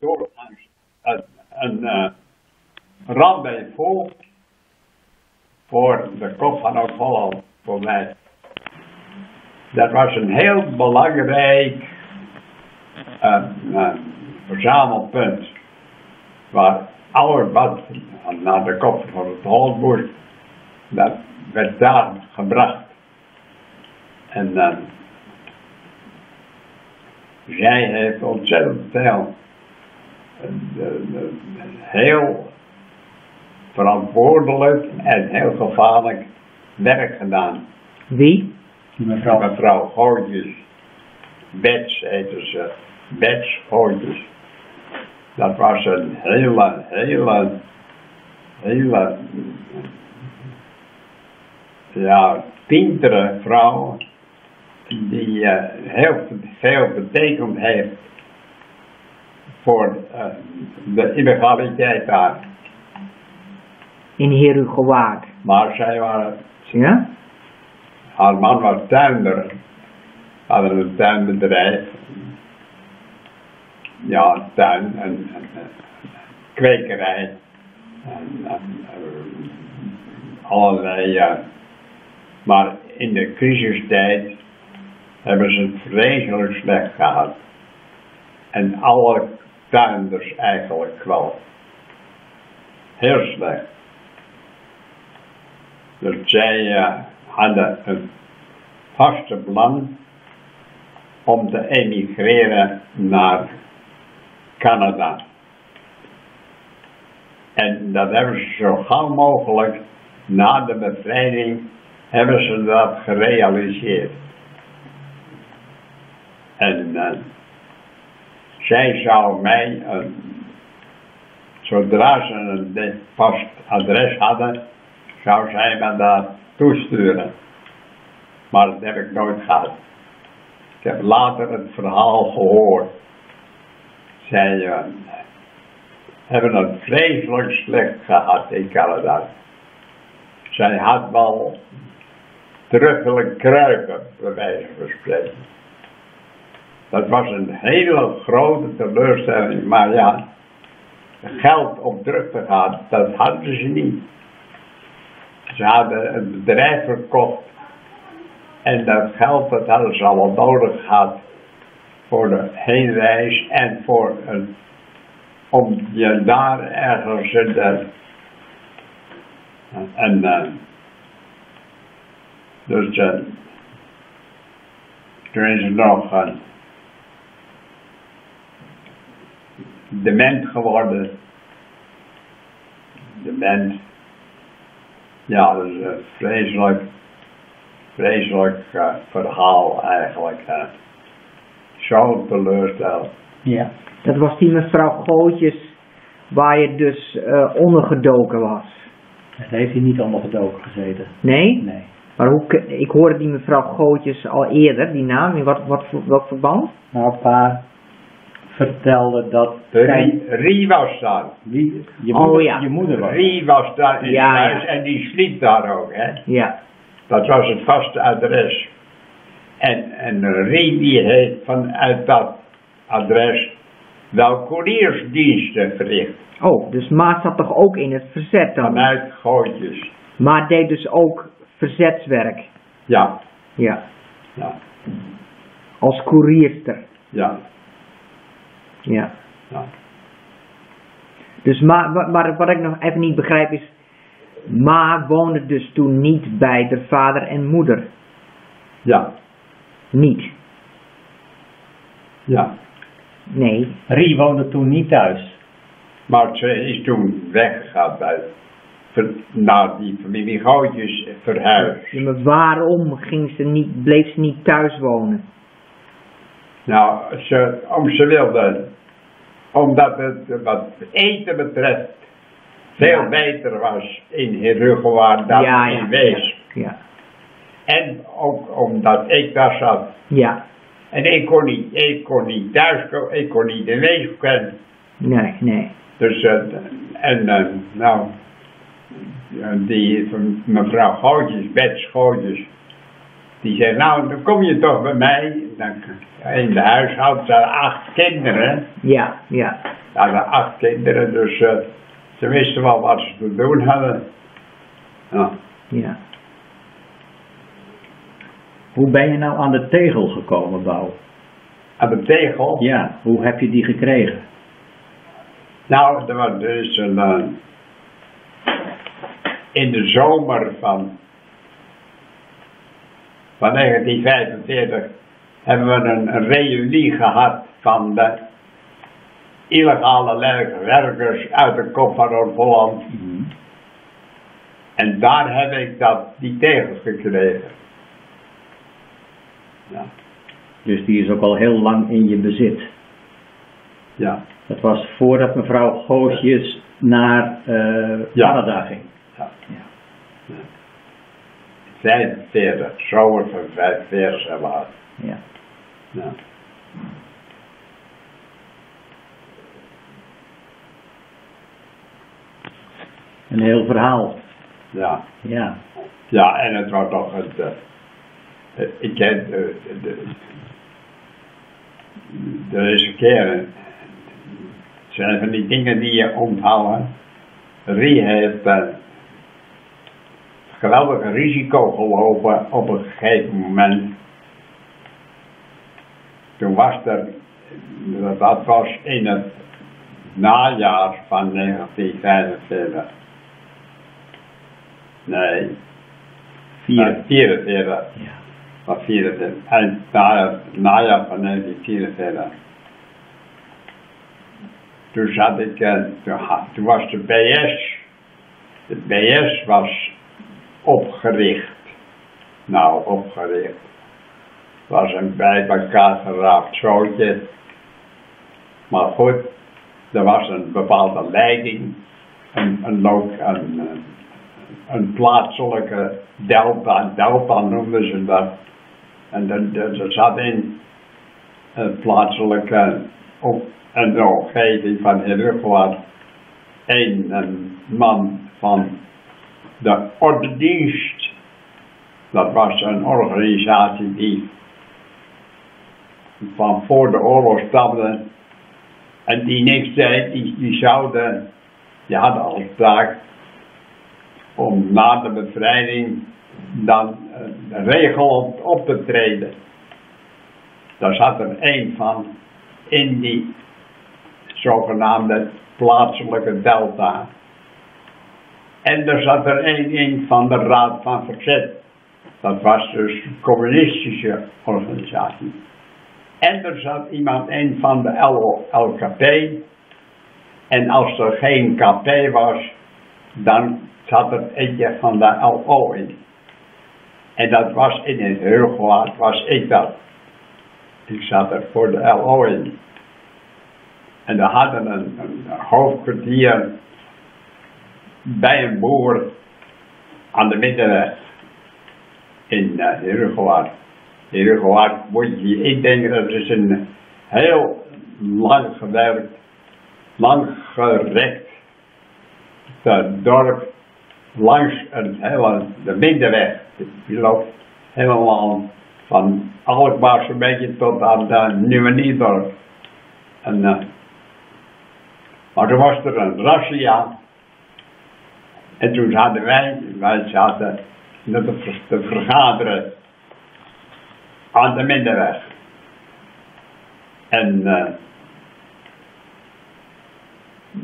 doorgaans een, een uh, voor de kop van Oud-Holland voor mij. Dat was een heel belangrijk uh, uh, verzamelpunt waar alle wat naar de kop van het hol moest, dat werd daar gebracht. En zij heeft ontzettend veel, heel verantwoordelijk en heel gevaarlijk werk gedaan. Wie? Mevrouw, mevrouw Gooitjes. Bets heette ze. Bets Gooitjes. Dat was een hele, hele, hele, ja, pintere vrouw die uh, heel veel betekend heeft voor uh, de illegaliteit daar. In Herugewaard. Maar zij waren, Ja? haar man was tuinder, hadden een tuinbedrijf. Ja, tuin en, en, en kwekerij. En, en uh, allerlei, uh, maar in de crisistijd hebben ze het vreselijk slecht gehad. En alle tuinders eigenlijk wel. Heel slecht. Dus zij uh, hadden een vaste plan om te emigreren naar Canada. En dat hebben ze zo gauw mogelijk na de bevrijding hebben ze dat gerealiseerd. En uh, zij zou mij, uh, zodra ze een adres hadden, zou zij me dat toesturen. Maar dat heb ik nooit gehad. Ik heb later het verhaal gehoord. Zij uh, hebben het vreselijk slecht gehad in Canada. Zij had wel terug willen kruipen, bij wijze van spreken. Dat was een hele grote teleurstelling, maar ja, geld om terug te gaan, dat hadden ze niet. Ze hadden een bedrijf verkocht en dat geld dat hadden ze allemaal nodig gehad voor de heenreis en voor een, om je daar ergens in de, en uh, dus uh, toen is er nog een dement geworden. Dement. Ja, dat is een vreselijk, vreselijk uh, verhaal eigenlijk. Uh. Zo teleursteld. Ja. Dat was die mevrouw Gootjes waar je dus uh, ondergedoken was. Daar heeft hij niet ondergedoken gezeten. Nee? Nee. Maar hoe, ik hoorde die mevrouw Gootjes al eerder, die naam, in wat, wat, welk verband? Nou, pa vertelde dat... Rie, Rie was daar. Wie, je, Oh, moeder, ja. je moeder was. Rie was daar in Ja, huis ja. en die sliep daar ook, hè. Ja. Dat was het vaste adres. En, en Rie die heeft vanuit dat adres wel couriersdiensten verricht. Oh, dus Ma zat toch ook in het verzet dan? Vanuit Gooitjes. Ma deed dus ook verzetswerk. Ja, Ja. ja, Als koerierster. ja, Ja. ja. Dus Ma, wa- maar wat ik nog even niet begrijp is, Ma woonde dus toen niet bij de vader en moeder. Ja, Niet. ja. Nee. Rie woonde toen niet thuis. Maar ze is toen weggegaan bij, ver- naar die familie Gooitjes verhuisd. Ja, maar waarom ging ze niet, bleef ze niet thuis wonen? Nou, ze, om ze wilde, omdat het wat eten betreft veel Ja. beter was in Herugewaard dan ja, in Wees. Ja. En ook omdat ik daar zat. Ja. En ik kon niet, ik kon niet thuis komen, ik kon niet in Wees kennen. Nee, nee. Dus, eh, en eh, nou, die mevrouw Gootjes, Bets Gootjes, die zei, nou, dan kom je toch bij mij. In de huishouden zijn acht kinderen. Ja, ja. Hadden acht kinderen, dus eh, ze wisten wel wat ze te doen hadden. Ja. Ja. Hoe ben je nou aan de tegel gekomen, Bouw? En de tegel, Ja, hoe heb je die gekregen? nou, er was dus een, eh, in de zomer van, van 1945 hebben we een, reunie gehad van de illegale werkers uit de kop van Noord-Holland. En daar heb ik dat, die tegels gekregen. Ja, Dus die is ook al heel lang in je bezit. ja, Dat was voordat mevrouw Goosjes naar eh Ja. Canada ging. ja. Ja. 45, zomer van 45 zeg maar. Ja. Ja. Een heel verhaal. Ja. Ja. ja, en het was toch het, eh, eh, ik ken de, de, er is een keer, eh, het zijn van die dingen die je onthouden. Rie heeft een geweldig risico gelopen op een gegeven moment. Toen was er, dat was in het najaar van 1945. Nee, Vier. 44. Ja. Van 44. En najaar, najaar van 1944. Toen zat ik, eh, toen, toen was de BS, de BS was opgericht. Nou, opgericht. Was een bij elkaar geraapt zootje. Maar goed, er was een bepaalde leiding, een, een, lo- een, een, een plaatselijke delta, delta noemden ze dat. En er zat in een plaatselijke op een omgeving van Herugewaard een, een man van de ordendienst. Dat was een organisatie die van voor de oorlog stamde en die niks deed, die, zouden, die hadden als taak om na de bevrijding dan eh, regelend op te treden. Daar zat er één van in die zogenaamde plaatselijke delta. En er zat er één in van de Raad van Verzet. Dat was dus een communistische organisatie. En er zat iemand in van de LKP. En als er geen KP was, dan zat er eentje van de LO in. En dat was in het Heugelaat, was ik dat. Ik zat er voor de LO in. En we hadden een, een hoofdkwartier bij een boer aan de middenweg in uh, Herugewaard. Herugewaard moet je je indenken, dat is een heel lang gewerkt, lang gerekt uh, dorp langs hele, de middenweg. Die loopt helemaal van Alkmaar zo'n beetje tot aan de Nieuwe Niedorp. Eh, maar toen was er een razzia. En toen hadden wij, wij zaten te vergaderen aan de middenweg. En eh,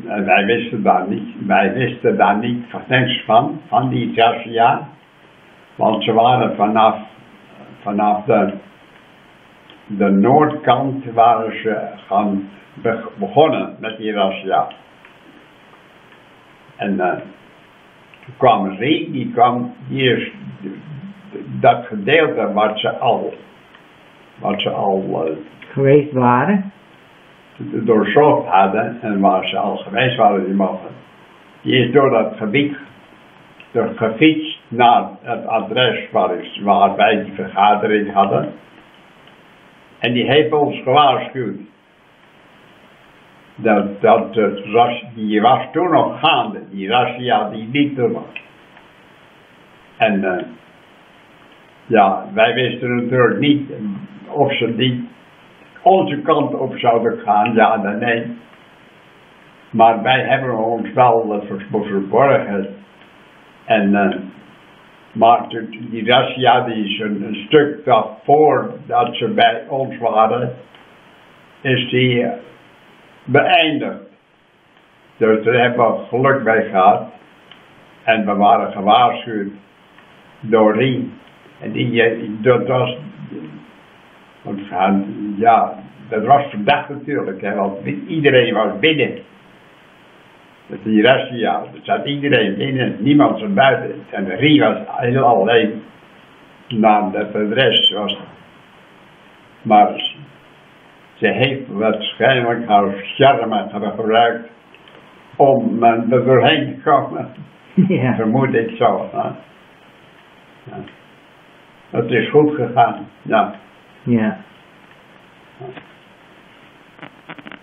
en wij wisten daar niet, wij wisten daar niet niks van, van die razzia. Want ze waren vanaf, vanaf de, de noordkant waren ze gaan be- begonnen met die razzia. En eh, toen kwam Rie, die kwam, die dat gedeelte wat ze al, wat ze al eh, Geweest waren. doorzocht hadden en waar ze al geweest waren, die mogen. Die is door dat gebied door gefietst naar het adres waar, is, waar wij die vergadering hadden. En die heeft ons gewaarschuwd. Dat, dat het die was toen nog gaande, die razzia die liep er nog. En eh, ja, wij wisten natuurlijk niet of ze niet onze kant op zouden gaan, ja dan nee. Maar wij hebben ons wel verborgen. En, eh, maar die Russia die is een, een stuk daarvoor dat ze bij ons waren, is die eh, beëindigd. Dus daar hebben we geluk bij gehad. En we waren gewaarschuwd door Rien. En die, eh, dat was, van, ja, dat was verdacht natuurlijk, hè, want iedereen was binnen. Met die Russia, er zat iedereen binnen, niemand zat buiten. En Rien was heel alleen. Nou, dat de rest was. Maar ze heeft waarschijnlijk haar charme gebruikt om er doorheen te komen. Ja. Vermoed ik zo. Hè? Ja. Het is goed gegaan. Ja. Ja. Thank you.